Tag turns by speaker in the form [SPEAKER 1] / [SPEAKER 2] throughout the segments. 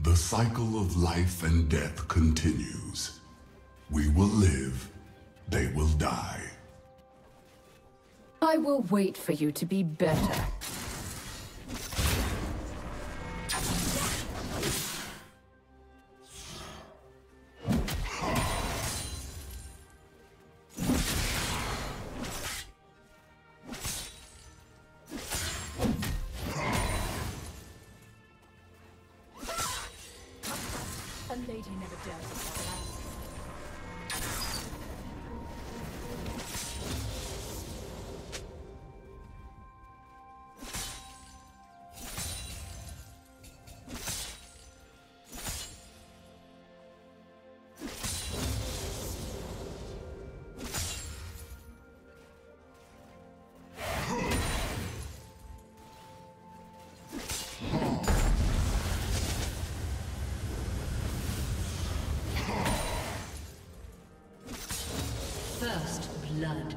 [SPEAKER 1] The cycle of life and death continues. We will live, they will die.
[SPEAKER 2] I will wait for you to be better.
[SPEAKER 3] Blood.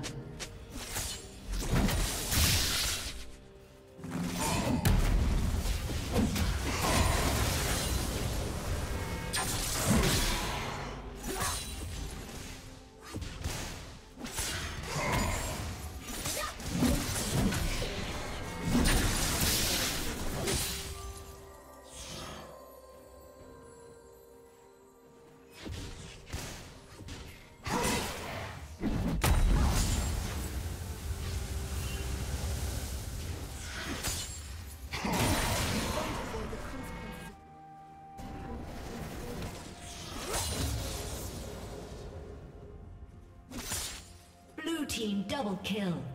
[SPEAKER 3] Blue team double kill.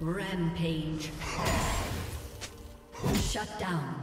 [SPEAKER 3] Rampage. Shut down.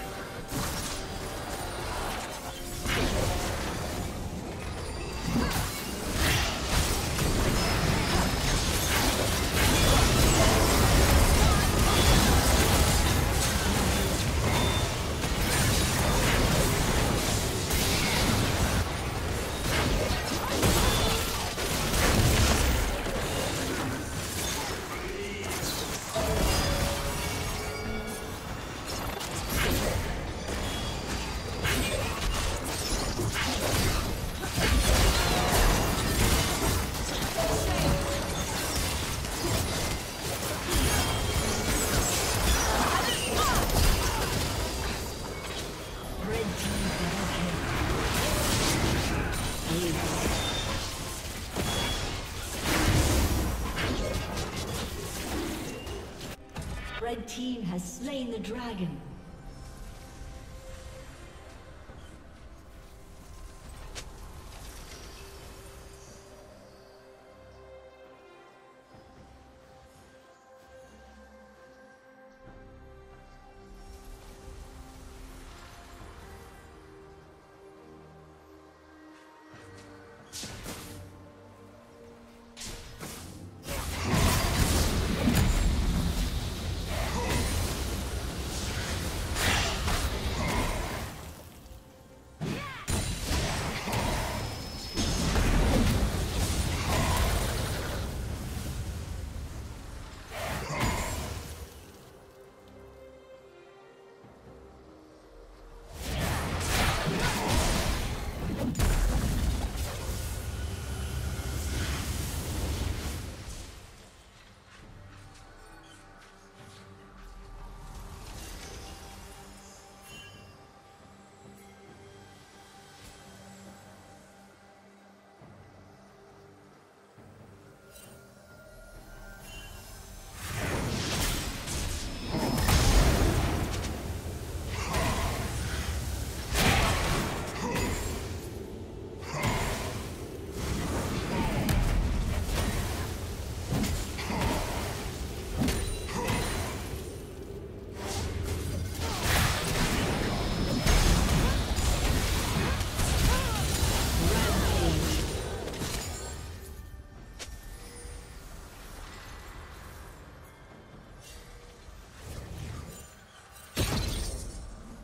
[SPEAKER 3] slain the dragon.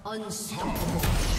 [SPEAKER 3] Unstoppable.